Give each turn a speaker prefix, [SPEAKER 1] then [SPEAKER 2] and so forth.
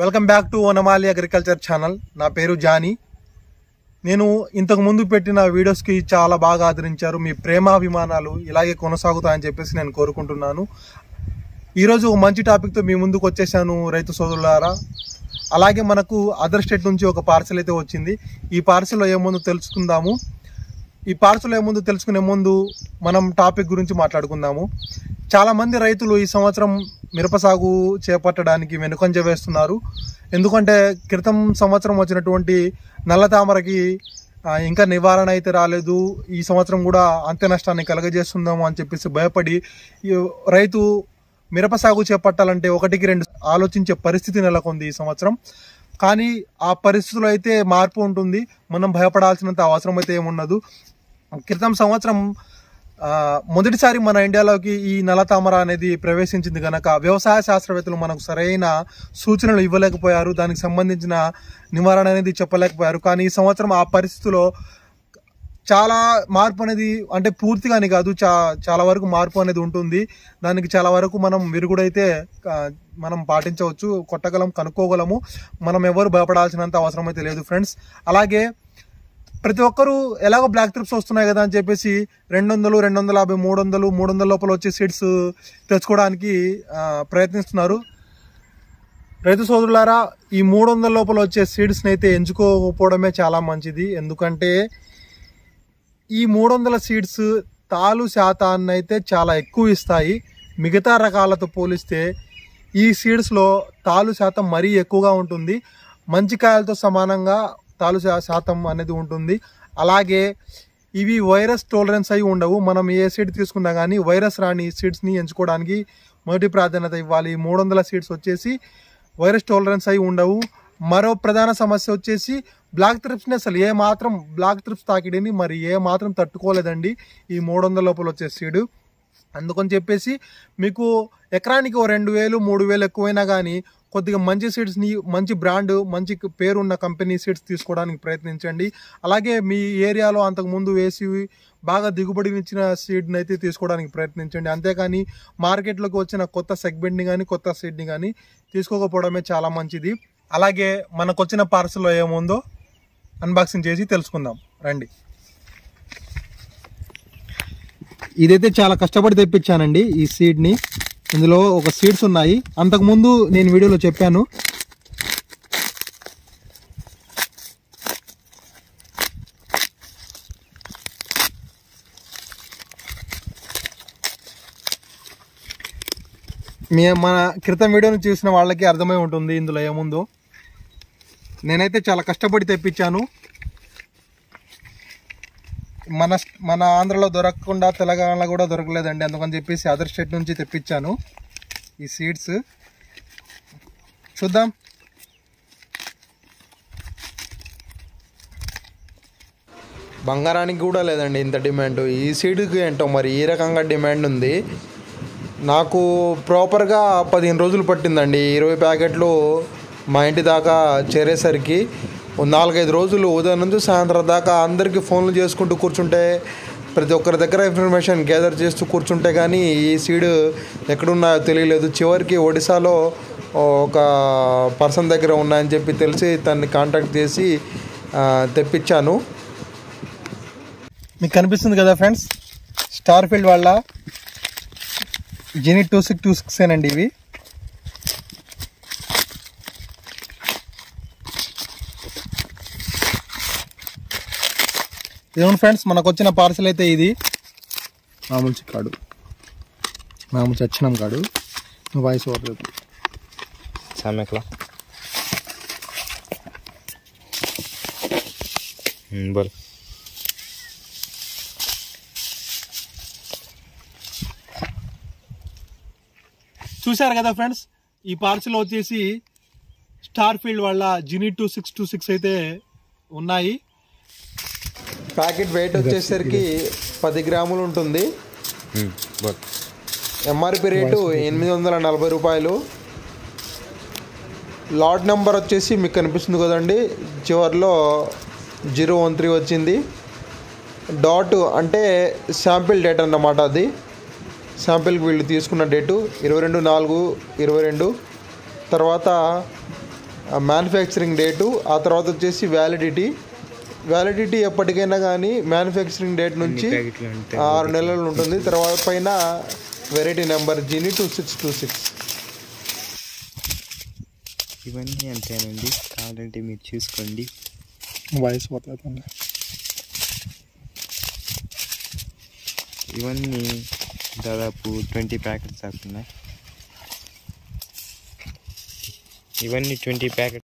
[SPEAKER 1] Welcome back to Vanamali agriculture channel. నా పేరు Johnny. నేను ఇంతకు ముందు పెట్టిన వీడియోస్కి చాలా బాగా ఆదరించారు. మీ ప్రేమాభిమానాలు ఇలాగే కొనసాగుతాయని చెప్పేసి నేను కోరుకుంటున్నాను. ఈరోజు ఒక మంచి టాపిక్తో మీ ముందుకు వచ్చేసాను రైతు సోదరులారా. అలాగే మనకు అదర్ స్టేట్ నుంచి ఒక పార్సల్ అయితే వచ్చింది. ఈ పార్సల్లో ఏముందో తెలుసుకుందాము? ఈ పార్సల్ ఏముందో తెలుసుకునే ముందు మనం టాపిక్ గురించి మాట్లాడుకుందాము. చాలా మంది రైతులు ఈ సంవత్సరం మిరప సాగు చేపట్టడానికి వెనుకంజ వేస్తున్నారు. ఎందుకంటే క్రితం సంవత్సరం వచ్చినటువంటి నల్ల తామరకి ఇంకా నివారణ అయితే రాలేదు. ఈ సంవత్సరం కూడా అంత్య నష్టాన్ని కలగజేస్తుందాము అని చెప్పేసి భయపడి రైతు మిరప సాగు చేపట్టాలంటే ఒకటికి రెండు ఆలోచించే పరిస్థితి నెలకొంది ఈ సంవత్సరం. కానీ ఆ పరిస్థితులు అయితే మార్పు ఉంటుంది. మనం భయపడాల్సినంత అవసరం అయితే ఏముండదు క్రితం సంవత్సరం మొదటిసారి మన ఇండియాలోకి ఈ నల్ల తామర అనేది ప్రవేశించింది కనుక వ్యవసాయ శాస్త్రవేత్తలు మనకు సరైన సూచనలు ఇవ్వలేకపోయారు. దానికి సంబంధించిన నివారణ అనేది చెప్పలేకపోయారు. కానీ ఈ సంవత్సరం ఆ పరిస్థితిలో చాలా మార్పు అనేది అంటే పూర్తిగాని కాదు చా చాలా వరకు మార్పు అనేది ఉంటుంది. దానికి చాలా వరకు మనం విరుగుడైతే మనం పాటించవచ్చు కొట్టగలం కనుక్కోగలము. మనం ఎవరు భయపడాల్సినంత అవసరం అయితే లేదు ఫ్రెండ్స్. అలాగే ప్రతి ఒక్కరూ ఎలాగో బ్లాక్ ట్రిప్స్ వస్తున్నాయి కదా అని చెప్పేసి రెండు వందలు రెండు వందల యాభై మూడు వందలు మూడు వందల లోపల వచ్చే సీడ్స్ తెచ్చుకోవడానికి ప్రయత్నిస్తున్నారు. రైతు సోదరులారా ఈ మూడు వందల లోపల వచ్చే సీడ్స్ని అయితే ఎంచుకోకపోవడమే చాలా మంచిది. ఎందుకంటే ఈ మూడు వందల సీడ్స్ తాలు శాతాన్ని అయితే చాలా ఎక్కువ ఇస్తాయి. మిగతా రకాలతో పోలిస్తే ఈ సీడ్స్లో తాలు శాతం మరీ ఎక్కువగా ఉంటుంది. మంచి కాయలతో సమానంగా తాలు శాతం అనేది ఉంటుంది. అలాగే ఇవి వైరస్ టోలరెన్స్ అయి ఉండవు. మనం ఏ సీడ్ తీసుకున్నా కానీ వైరస్ రాని సీడ్స్ని ఎంచుకోవడానికి మొదటి ప్రాధాన్యత ఇవ్వాలి. మూడు వందల సీడ్స్ వచ్చేసి వైరస్ టోలరెన్స్ అయి ఉండవు. మరో ప్రధాన సమస్య వచ్చేసి బ్లాక్ త్రిప్స్ని అసలు ఏ మాత్రం బ్లాక్ త్రిప్స్ తాకిడిని మరి ఏ మాత్రం తట్టుకోలేదండి. ఈ మూడు వందల లోపల వచ్చే సీడు అందుకని చెప్పేసి మీకు ఎకరానికి ఓ రెండు వేలు మూడు వేలు ఎక్కువైనా కానీ కొద్దిగా మంచి సీడ్స్ని మంచి బ్రాండ్ మంచి పేరున్న కంపెనీ సీడ్స్ తీసుకోవడానికి ప్రయత్నించండి. అలాగే మీ ఏరియాలో అంతకుముందు వేసి బాగా దిగుబడినిచ్చిన సీడ్ని అయితే తీసుకోవడానికి ప్రయత్నించండి. అంతేకాని మార్కెట్లోకి వచ్చిన కొత్త సెగ్మెంట్ని కానీ కొత్త సీడ్ని కానీ తీసుకోకపోవడమే చాలా మంచిది. అలాగే మనకు వచ్చిన పార్సల్లో ఏముందో అన్బాక్సింగ్ చేసి తెలుసుకుందాం. రండి. ఇదైతే చాలా కష్టపడి తెప్పించానండి ఈ సీడ్ని ఇందులో ఒక సీడ్స్ ఉన్నాయి. అంతకుముందు నేను వీడియోలో చెప్పాను. మీ మన క్రితం వీడియోని చూసిన వాళ్ళకి అర్థమై ఉంటుంది ఇందులో ఏముందో. నేనైతే చాలా కష్టపడి తెప్పించాను. మన మన ఆంధ్రలో దొరకకుండా తెలంగాణలో కూడా దొరకలేదండి. అందుకని చెప్పేసి అదర్ స్టేట్ నుంచి తెప్పించాను ఈ సీడ్స్. చూద్దాం.
[SPEAKER 2] బంగారానికి కూడా లేదండి ఇంత డిమాండ్. ఈ సీడ్కి ఏంటో మరి ఈ రకంగా డిమాండ్ ఉంది. నాకు ప్రాపర్గా పదిహేను రోజులు పట్టిందండి. ఇరవై ప్యాకెట్లు మా ఇంటి దాకా చేరేసరికి నాలుగైదు రోజులు ఉదయం నుంచి సాయంత్రం దాకా అందరికీ ఫోన్లు చేసుకుంటూ కూర్చుంటే ప్రతి ఒక్కరి దగ్గర ఇన్ఫర్మేషన్ గ్యాదర్ చేస్తూ కూర్చుంటే కానీ ఈ సీడ్ ఎక్కడున్నాయో తెలియలేదు. చివరికి ఒడిశాలో ఒక పర్సన్ దగ్గర ఉన్నాయని చెప్పి తెలిసి తన్ని కాంటాక్ట్ చేసి తెప్పించాను.
[SPEAKER 1] మీకు కనిపిస్తుంది కదా ఫ్రెండ్స్? స్టార్ ఫీల్డ్ వాళ్ళ జెనీ టూ సిక్స్ టూ సిక్స్ ఏనండి ఇవి. ఇదిగోండి ఫ్రెండ్స్ మనకు వచ్చిన పార్సల్ అయితే ఇది. మామూలు చిక్కాడు మామూలు చచ్చినాం కాడు. వాయిస్ ఓవర్
[SPEAKER 3] సమ్యక్లా
[SPEAKER 1] చూశారు కదా ఫ్రెండ్స్ ఈ పార్సల్ వచ్చేసి స్టార్ ఫీల్డ్ వాళ్ళ జినీ టూ సిక్స్ టూ సిక్స్ అయితే ఉన్నాయి.
[SPEAKER 2] ప్యాకెట్ వెయిట్ వచ్చేసరికి పది గ్రాములు ఉంటుంది. ఎంఆర్పి రేటు ఎనిమిది వందల నలభై రూపాయలు. లాట్ నెంబర్ వచ్చేసి మీకు కనిపిస్తుంది కదండి. చివరిలో జీరో వన్ త్రీ వచ్చింది. డాట్ అంటే శాంపిల్ డేట్ అన్నమాట అది. శాంపిల్కి వీళ్ళు తీసుకున్న డేటు ఇరవై రెండు నాలుగు ఇరవై రెండు. తర్వాత
[SPEAKER 1] మ్యానుఫ్యాక్చరింగ్ డేటు ఆ తర్వాత వచ్చేసి వ్యాలిడిటీ వ్యాలిడిటీ ఎప్పటికైనా కానీ మ్యానుఫ్యాక్చరింగ్ డేట్ నుంచి ఆరు నెలలు ఉంటుంది. తర్వాత పైన వెరైటీ నెంబర్ జీని టూ సిక్స్ టూ సిక్స్
[SPEAKER 3] ఇవన్నీ అంతేనండి. కావాలంటే మీరు చూసుకోండి.
[SPEAKER 4] వయసు పోతుంది
[SPEAKER 3] ఇవన్నీ దాదాపు ట్వంటీ ప్యాకెట్స్ దాకా ఉన్నాయి. ఇవన్నీ ట్వంటీ ప్యాకెట్